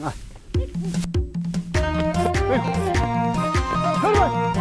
啊。哎呦朋们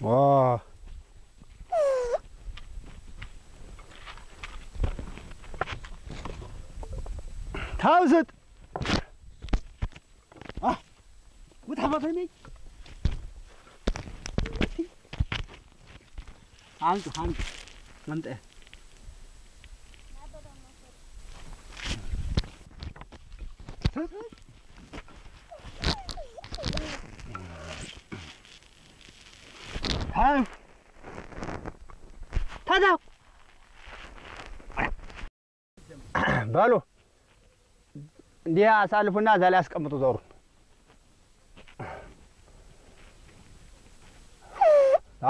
와. How's it? 아, 뭐 담아버리니? 한두 한, 안돼. አምጠ ታዳው በሉ! እንዲህ አሳልፉና እዛ ላይ አስቀምጡ ዞሩ።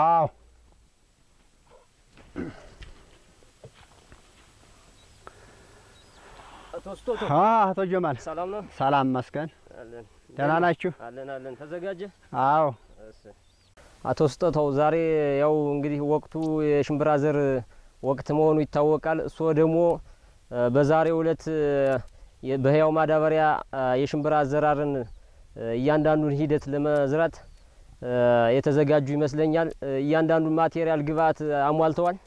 አዎ! አቶ ጀማል! ሰላም ነው። ሰላም መስገን! ደህና ናችሁ? አለን አለን። ተዘጋጀ? አዎ አቶ ስጦታው ዛሬ ያው እንግዲህ ወቅቱ የሽምብራ ዘር ወቅት መሆኑ ይታወቃል። እሱ ደግሞ በዛሬው ዕለት በህያው ማዳበሪያ የሽምብራ አዘራርን እያንዳንዱን ሂደት ለመዝራት የተዘጋጁ ይመስለኛል። እያንዳንዱን ማቴሪያል ግብአት አሟልተዋል።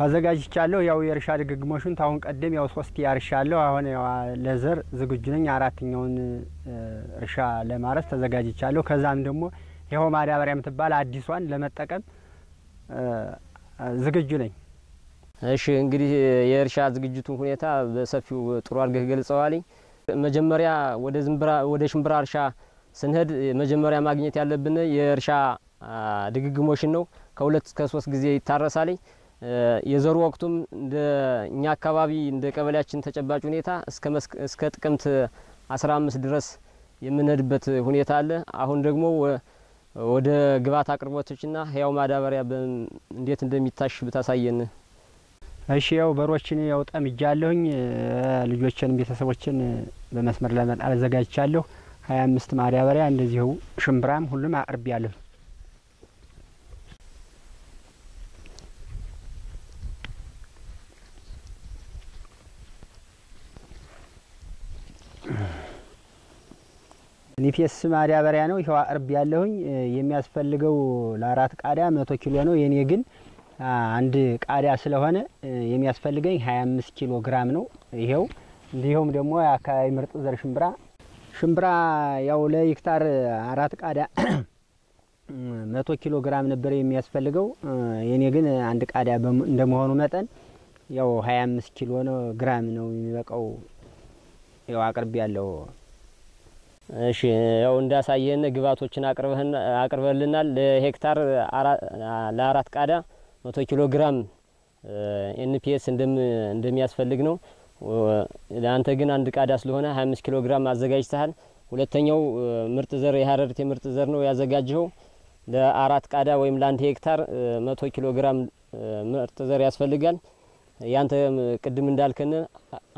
አዘጋጅቻለሁ። ያው የእርሻ ድግግሞሹን ታሁን ቀደም ያው ሶስት ያርሻለሁ። አሁን ለዘር ዝግጁ ነኝ። አራተኛውን እርሻ ለማረስ ተዘጋጅቻለሁ። ከዛም ደግሞ ይኸው ማዳበሪያ የምትባል አዲሷን ለመጠቀም ዝግጁ ነኝ። እሺ እንግዲህ የእርሻ ዝግጅቱን ሁኔታ በሰፊው ጥሩ አድርገህ ገልጸዋልኝ። መጀመሪያ ወደ ሽምብራ እርሻ ስንሄድ መጀመሪያ ማግኘት ያለብን የእርሻ ድግግሞሽን ነው። ከሁለት እስከ ሶስት ጊዜ ይታረሳልኝ። የዘሩ ወቅቱም እንደ እኛ አካባቢ እንደ ቀበሌያችን ተጨባጭ ሁኔታ እስከ ጥቅምት አስራ አምስት ድረስ የምንሄድበት ሁኔታ አለ። አሁን ደግሞ ወደ ግብዓት አቅርቦቶችና ህያው ማዳበሪያ እንዴት እንደሚታሽ ብታሳየን። እሺ ያው በሮችን ያው ጠምጃለሁኝ። ልጆችን ቤተሰቦችን በመስመር ለመጣል አዘጋጅቻለሁ። ሀያ አምስት ማዳበሪያ እንደዚሁ ሽምብራም ሁሉም አቅርቤያለሁ። ኒፌስ ማዳበሪያ ነው። ይኸው አቅርብ ያለሁኝ የሚያስፈልገው ለአራት ቃዳ መቶ ኪሎ ነው። የኔ ግን አንድ ቃዳ ስለሆነ የሚያስፈልገኝ ሀያ አምስት ኪሎ ግራም ነው። ይኸው እንዲሁም ደግሞ የአካባቢ ምርጥ ዘር ሽምብራ ሽምብራ ያው ለሄክታር አራት ቃዳ መቶ ኪሎ ግራም ነበር የሚያስፈልገው። የኔ ግን አንድ ቃዳ እንደመሆኑ መጠን ያው ሀያ አምስት ኪሎ ነው ግራም ነው የሚበቃው። ያው አቅርብ ያለው እሺ ያው እንዳሳየን ግብዓቶችን አቅርበልናል። ለሄክታር ለአራት ቃዳ መቶ ኪሎ ግራም NPS እንደሚያስፈልግ ነው። ለአንተ ግን አንድ ቃዳ ስለሆነ ሀያ አምስት ኪሎ ግራም አዘጋጅተሃል። ሁለተኛው ምርጥ ዘር የአረርቲ ምርጥ ዘር ነው ያዘጋጀኸው። ለአራት ቃዳ ወይም ለአንድ ሄክታር መቶ ኪሎ ግራም ምርጥ ዘር ያስፈልጋል። ያንተ ቅድም እንዳልከን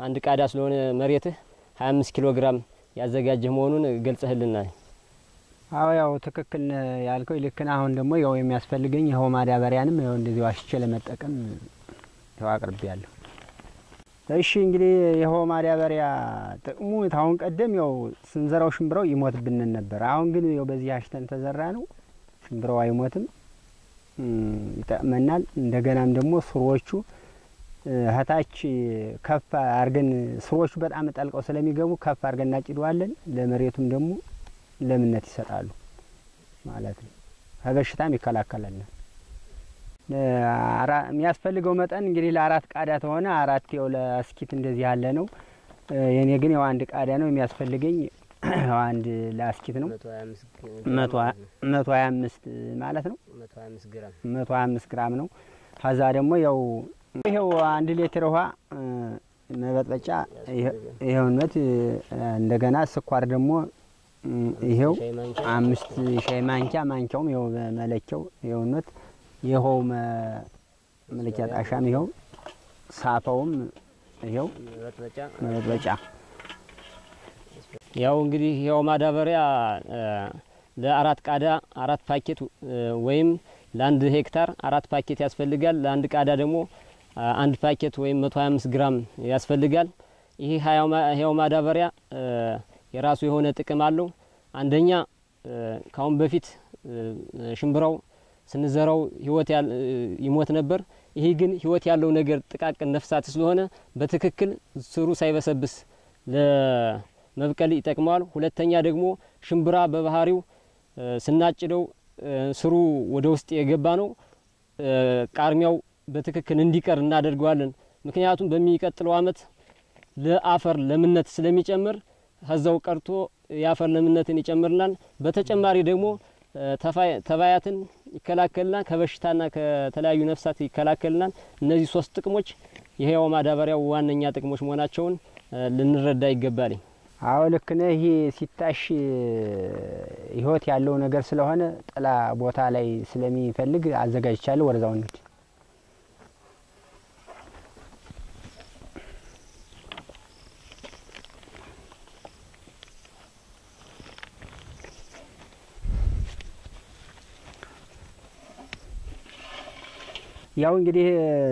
አንድ ቃዳ ስለሆነ መሬትህ ሀያ አምስት ኪሎ ግራም ያዘጋጀህ መሆኑን ገልጸህልናል። አዎ ያው ትክክል ያልከው ልክን። አሁን ደግሞ ያው የሚያስፈልገኝ ይኸው ማዳበሪያንም ያው እንደዚህ ዋሽቼ ለመጠቀም ያው አቅርቤ ያለሁ። እሺ እንግዲህ ይኸው ማዳበሪያ ጥቅሙ ታሁን ቀደም ያው ስንዘራው ሽምብራው ይሞትብንን ነበር። አሁን ግን ያው በዚህ አሽተን ተዘራ ነው ሽምብራው አይሞትም፣ ይጠቅመናል። እንደገናም ደግሞ ስሮቹ ህታች ከፍ አርገን ስሮቹ በጣም ጠልቀው ስለሚገቡ ከፍ አርገን እናጭደዋለን። ለመሬቱም ደግሞ ለምነት ይሰጣሉ ማለት ነው። ከበሽታም ይከላከላል። የሚያስፈልገው መጠን እንግዲህ ለአራት ቃዳ ተሆነ አራት ያው ለስኪት እንደዚህ ያለ ነው። የኔ ግን ያው አንድ ቃዳ ነው የሚያስፈልገኝ። አንድ ላስኪት ነው መቶ ሀያ አምስት ማለት ነው። መቶ ሀያ አምስት ግራም ነው። ከዛ ደግሞ ያው ይኸው አንድ ሊትር ውሃ መበጥበጫ ይኸ- ይኸውነት እንደገና ስኳር ደግሞ ይኸው አምስት ሻይ ማንኪያ ማንኪያውም ይኸው በመለኪያው ይኸውነት ይኸው መለኪያ ጣሻም ይኸው ሳፋውም ይኸው መበጥበጫ ያው እንግዲህ ያው ማዳበሪያ ለአራት ቃዳ አራት ፓኬት ወይም ለአንድ ሄክታር አራት ፓኬት ያስፈልጋል። ለአንድ ቃዳ ደግሞ አንድ ፓኬት ወይም 125 ግራም ያስፈልጋል። ይህ ህያው ማዳበሪያ የራሱ የሆነ ጥቅም አለው። አንደኛ ካሁን በፊት ሽምብራው ስንዘራው ህይወት ይሞት ነበር። ይህ ግን ህይወት ያለው ነገር ጥቃቅን ነፍሳት ስለሆነ በትክክል ስሩ ሳይበሰብስ ለመብቀል ይጠቅመዋል። ሁለተኛ ደግሞ ሽምብራ በባህሪው ስናጭደው ስሩ ወደ ውስጥ የገባ ነው። ቃርሚያው በትክክል እንዲቀር እናደርገዋለን። ምክንያቱም በሚቀጥለው አመት ለአፈር ለምነት ስለሚጨምር ከዛው ቀርቶ የአፈር ለምነትን ይጨምርናል። በተጨማሪ ደግሞ ተባያትን ይከላከልናል። ከበሽታና ከተለያዩ ነፍሳት ይከላከልናል። እነዚህ ሶስት ጥቅሞች የህያው ማዳበሪያው ዋነኛ ጥቅሞች መሆናቸውን ልንረዳ ይገባል። አዎ ልክ ነህ። ይሄ ሲታሽ ህይወት ያለው ነገር ስለሆነ ጥላ ቦታ ላይ ስለሚፈልግ አዘጋጅቻለሁ። ወደዛው እንሂድ። ያው እንግዲህ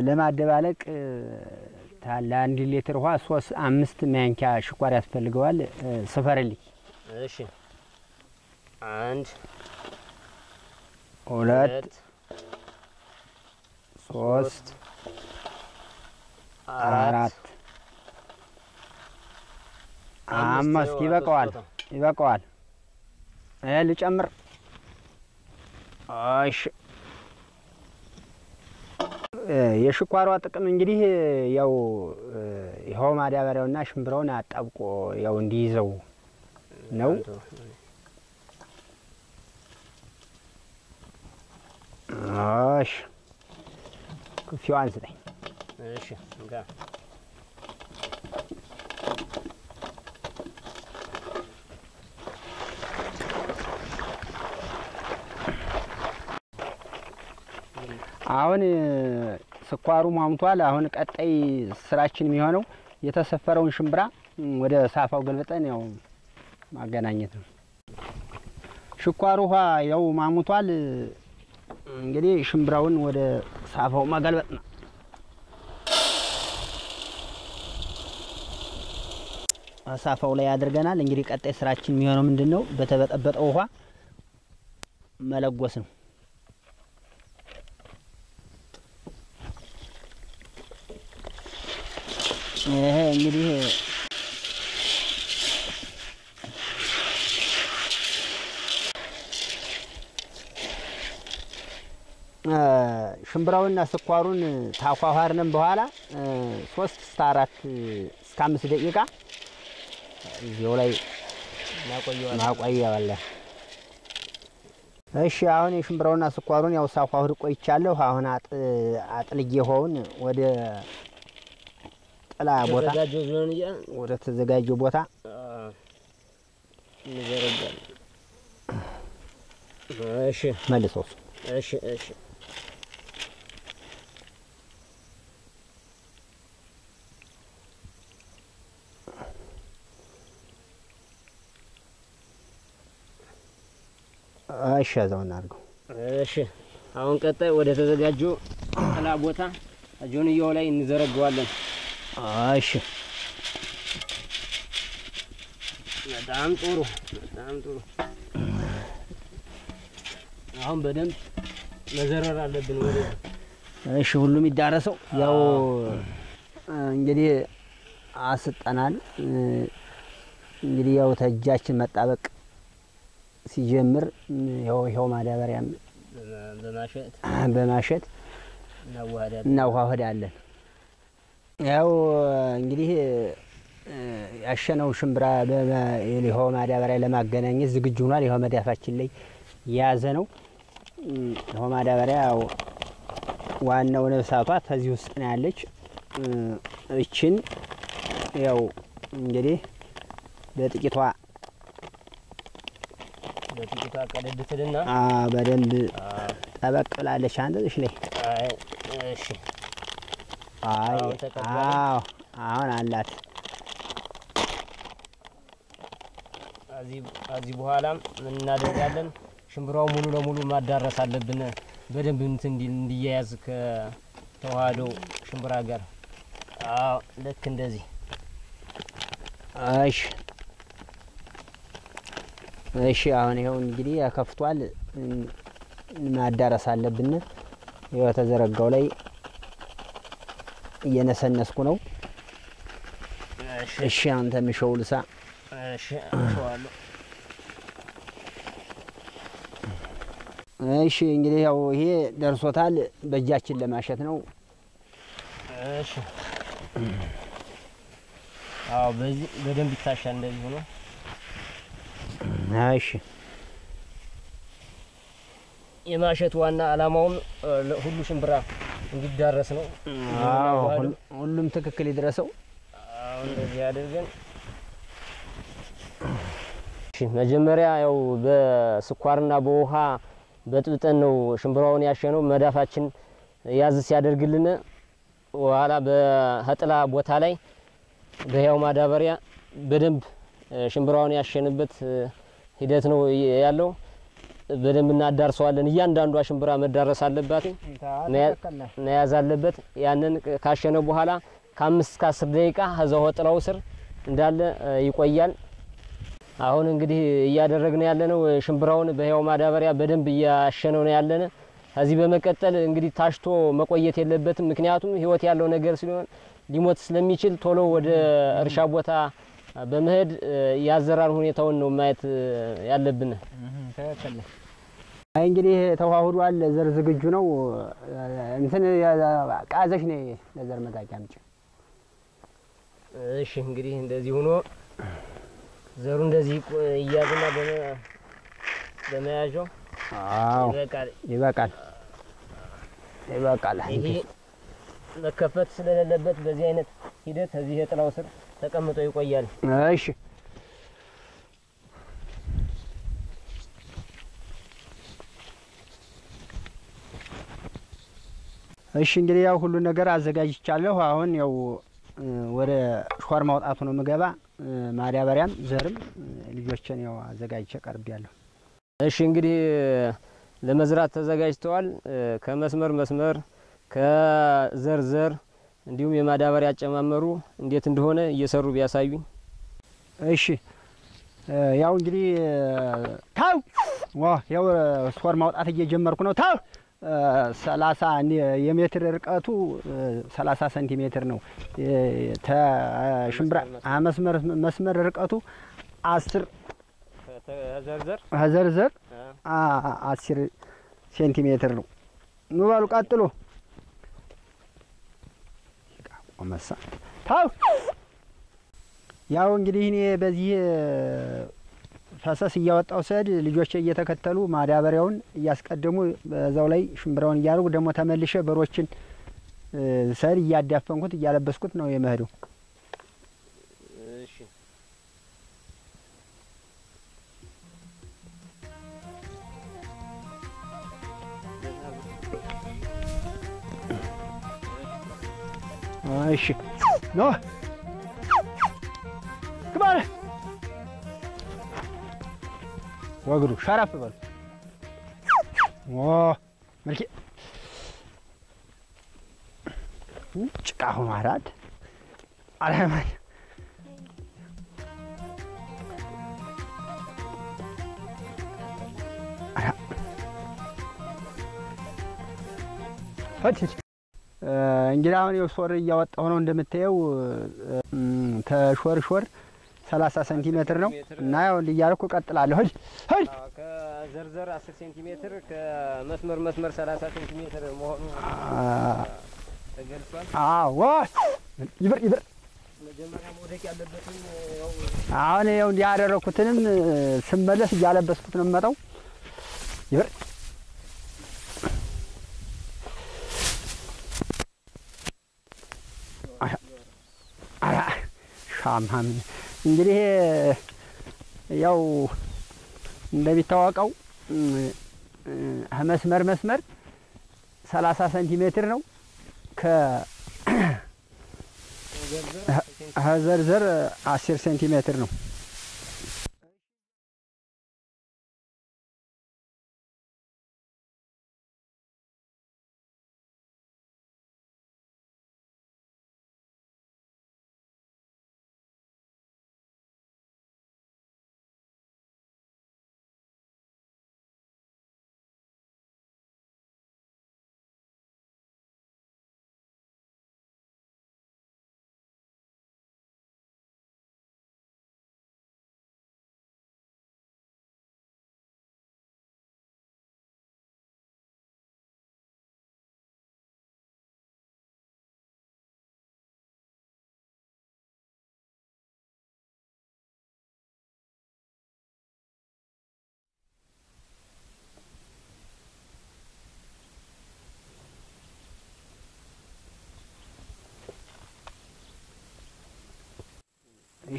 ለማደባለቅ ለአንድ ሊትር ውሃ ሶስት አምስት ማንኪያ ሽኳር ያስፈልገዋል። ስፈርልኝ። እሺ አንድ ሁለት ሶስት አራት አምስት ይበቃዋል፣ ይበቃዋል። ልጨምር። እሺ የሽኳሯ ጥቅም እንግዲህ ያው ይኸው ማዳበሪያውና ሽምብራውን አጣብቆ ያው እንዲይዘው ነው። እሺ ክፊዋን ስጠኝ። እሺ አሁን ስኳሩ ሟምቷል። አሁን ቀጣይ ስራችን የሚሆነው የተሰፈረውን ሽምብራ ወደ ሳፋው ገልብጠን ያው ማገናኘት ነው። ሽኳሩ ውሃ ያው ማሙቷል። እንግዲህ ሽምብራውን ወደ ሳፋው ማገልበጥ ነው። ሳፋው ላይ አድርገናል። እንግዲህ ቀጣይ ስራችን የሚሆነው ምንድን ነው? በተበጠበጠው ውሃ መለጎስ ነው። ይሄ እንግዲህ እ ሽምብራውና ስኳሩን ታኳኋርንም በኋላ ሶስት እስከ አራት እስከ አምስት ደቂቃ እዚያው ላይ ማቆየዋለን። እሺ አሁን የሽምብራውና ስኳሩን ያው ሳኳሁር ቆይቻለሁ። አሁን አጥ- አጥልጌ ውሃውን ወደ ጥላ ቦታ ወደ ተዘጋጀው ቦታ እንዘረጋለን። እሺ መልሰው እሱ እሺ እሺ እሺ እዛው እናድርገው። እሺ አሁን ቀጣይ ወደ ተዘጋጀው ጥላ ቦታ ጆንያው ላይ እንዘረገዋለን። እሺ በጣም ጥሩ በጣም ጥሩ። አሁን በደንብ መዘረር አለብን ወደ እሺ ሁሉም ይዳረሰው። ያው እንግዲህ አስጠናል። እንግዲህ ያው ተእጃችን መጣበቅ ሲጀምር ያው ይኸው ማዳበሪያም በማሸት እናዋህዳለን። ያው እንግዲህ ያሸነው ሽምብራ ይኸው ማዳበሪያ ለማገናኘት ዝግጁ ሆኗል። ይኸው መዳፋችን ላይ የያዘ ነው። ይኸው ማዳበሪያ ያው ዋናው ነፍሳቷ ከዚህ ውስጥ ነው ያለች። እችን ያው እንግዲህ በጥቂቷ በጥቂቷ ቀደድ ትልና በደንብ ጠበቅ ብላለች። አንተ እሽ ላይ እሺ አይ አዎ፣ አሁን አላት። ከዚህ በኋላ ምን እናደርጋለን? ሽምብራው ሙሉ ለሙሉ ማዳረስ አለብን። በደንብ እንትን እንዲያያዝ ከተዋህደው ሽምብራ ጋር። አዎ ልክ እንደዚህ እሺ እሺ አሁን ይኸው እንግዲህ ያከፍቷል። ማዳረስ አለብን። ይኸው የተዘረጋው ላይ እየነሰነስኩ ነው። እሺ። አንተ ምሸው ልሳ። እሺ እንግዲህ ያው ይሄ ደርሶታል። በእጃችን ለማሸት ነው። እሺ። አዎ በዚህ በደንብ ይታሻል እንደዚህ ሆኖ። እሺ። የማሸት ዋና አላማውም እ፣ ለሁሉ ሽምብራ እንዲዳረስ ነው። ሁሉም ትክክል ይድረሰው። እንደዚህ አድርገን መጀመሪያ ያው በስኳርና በውሃ በጥብጠን ነው ሽምብራውን ያሸነው። መዳፋችን ያዝ ሲያደርግልን በኋላ በህጥላ ቦታ ላይ በህያው ማዳበሪያ በደንብ ሽምብራውን ያሸንበት ሂደት ነው ያለው። በደንብ እናዳርሰዋለን። እያንዳንዷ ሽምብራ መዳረስ አለባት መያዝ አለበት። ያንን ካሸነ በኋላ ከአምስት እስከ አስር ደቂቃ ከዛው ጥላው ስር እንዳለ ይቆያል። አሁን እንግዲህ እያደረግን ያለነው ሽምብራውን በህያው ማዳበሪያ በደንብ እያሸነው ነው ያለነ። ከዚህ በመቀጠል እንግዲህ ታሽቶ መቆየት የለበትም። ምክንያቱም ህይወት ያለው ነገር ሲሆን ሊሞት ስለሚችል ቶሎ ወደ እርሻ ቦታ በመሄድ የአዘራር ሁኔታውን ነው ማየት ያለብን። አይ እንግዲህ ተዋህዷል። ለዘር ዝግጁ ነው። እንትን ቃዘሽ ነ ለዘር መጣቂያ አምጪ። እሺ እንግዲህ እንደዚህ ሆኖ ዘሩ እንደዚህ በመ- በመያዣው ይበቃል። ይበቃል፣ ይበቃል። ይሄ መከፈት ስለሌለበት በዚህ አይነት ሂደት እዚህ የጥላው ስር ተቀምጦ ይቆያል። እሺ እሺ እንግዲህ ያው ሁሉን ነገር አዘጋጅቻለሁ። አሁን ያው ወደ ሾር ማውጣቱ ነው ምገባ። ማዳበሪያም ዘርም ልጆችን ያው አዘጋጅቼ ቀርቤያለሁ። እሺ እንግዲህ ለመዝራት ተዘጋጅተዋል። ከመስመር መስመር ከዘር ዘር እንዲሁም የማዳበሪያ አጨማመሩ እንዴት እንደሆነ እየሰሩ ቢያሳዩኝ። እሺ ያው እንግዲህ ታው ዋ ያው ሾር ማውጣት እየጀመርኩ ነው። ታው ሰላሳ የሜትር ርቀቱ እ፣ ሰላሳ ሴንቲሜትር ነው። እ፣ ተ ሽምብራ አ፣ መስመር መስመር ርቀቱ አስር ዘርዘር አስር ሴንቲሜትር ነው። ኑ በሉ ቀጥሎ ቆመሳ ታው! ያው እንግዲህ እኔ በዚህ ፈሰስ እያወጣው ስሄድ ልጆቼ እየተከተሉ ማዳበሪያውን እያስቀደሙ በዛው ላይ ሽምብራውን እያደረጉ ደግሞ ተመልሼ በሮችን ስሄድ እያዳፈንኩት እያለበስኩት ነው የመሄደው። እሺ። ኖ! ግባለ ወግዱ ሸረፍ በሉ መልኬ ጭቃ አራድ አለማን እንግዲህ አሁን የሾር እያወጣሁ ነው እንደምታየው። ተሾር ሾር ሰላሳ ሴንቲሜትር ነው እና ያው እያደረኩ እቀጥላለሁ። ሂድ ሂድ ከዘርዘር 10 ሴንቲሜትር ከመስመር መስመር 30 ሴንቲሜትር መሆኑ ተገልጿል። አዎ ይብር ይብር አሁን ይኸው እንዲህ ያደረኩትንም ስመለስ እያለበስኩት ነው የምመጣው። ይበር ሻማም እንግዲህ ያው እንደሚታወቀው መስመር መስመር ሰላሳ ሴንቲሜትር ነው ከዘርዘር አስር ሴንቲሜትር ነው።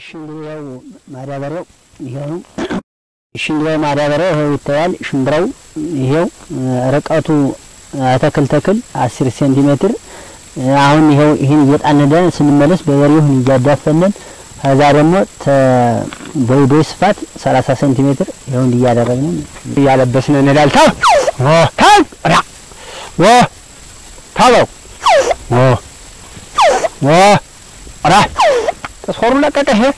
እሺ ማዳበሪያው ይሄው ነው። እሺ ማዳበሪያው ይሄው ይታያል። ሽምብራው ይሄው ርቀቱ ተክል ተክል አስር ሴንቲሜትር አሁን ይሄው ይህን እየጣነደን ስንመለስ በበሬውን እያዳፈነን ከዛ ደግሞ በወዶ ስፋት 30 ሴንቲሜትር ይሄው እንዲህ እያደረግን እያለበስን እንሄዳለን። ታው ታው ራ! ታው ወ ወ ራ तो फॉर्मूला क्या है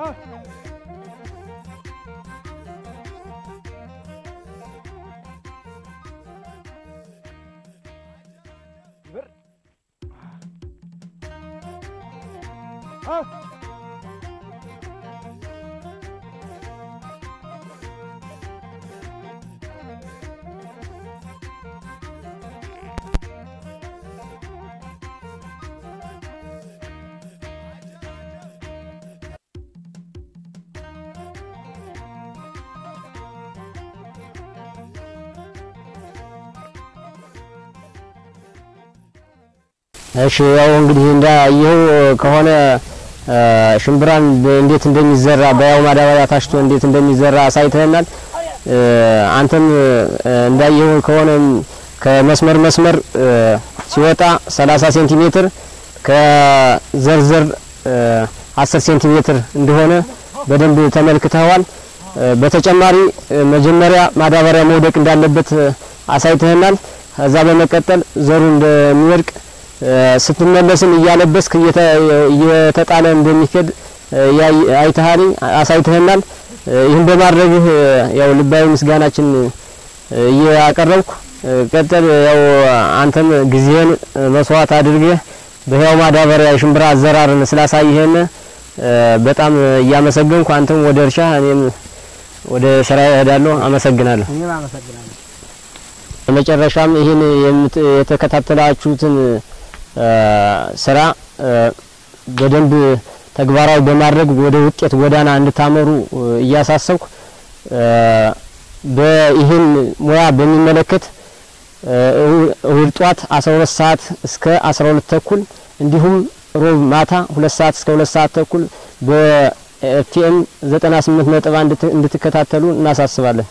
Oh! እሺ ያው እንግዲህ እንዳየው ከሆነ ሽምብራን እንዴት እንደሚዘራ በያው ማዳበሪያ ታሽቶ እንዴት እንደሚዘራ አሳይተናል። አንተም እንዳየው ከሆነ ከመስመር መስመር ሲወጣ 30 ሴንቲሜትር ከዘርዘር 10 ሴንቲሜትር እንደሆነ በደንብ ተመልክተዋል። በተጨማሪ መጀመሪያ ማዳበሪያ መውደቅ እንዳለበት አሳይተናል። ከዛ በመቀጠል ዘሩ እንደሚወድቅ ስትመለስም እያለበስክ እየተጣለ እንደሚሄድ አይተሃል፣ አሳይተህናል። ይህን በማድረግህ ያው ልባዊ ምስጋናችን እያቀረብኩ ቀጥል። ያው አንተም ጊዜህን መስዋዕት አድርገህ በህያው ማዳበሪያ የሽምብራ አዘራርን ስላሳይህን በጣም እያመሰገንኩ አንተም ወደ እርሻ እኔም ወደ ስራ እሄዳለሁ። አመሰግናለሁ። በመጨረሻም ይህን የተከታተላችሁትን ስራ በደንብ ተግባራዊ በማድረግ ወደ ውጤት ጎዳና እንድታመሩ እያሳሰብኩ በይህን ሙያ በሚመለከት እሁድ ጧት 12 ሰዓት እስከ 12 ተኩል እንዲሁም ሮብ ማታ 2 ሰዓት እስከ 2 ሰዓት ተኩል በኤፍኤም 98 ነጥብ እንድትከታተሉ እናሳስባለን።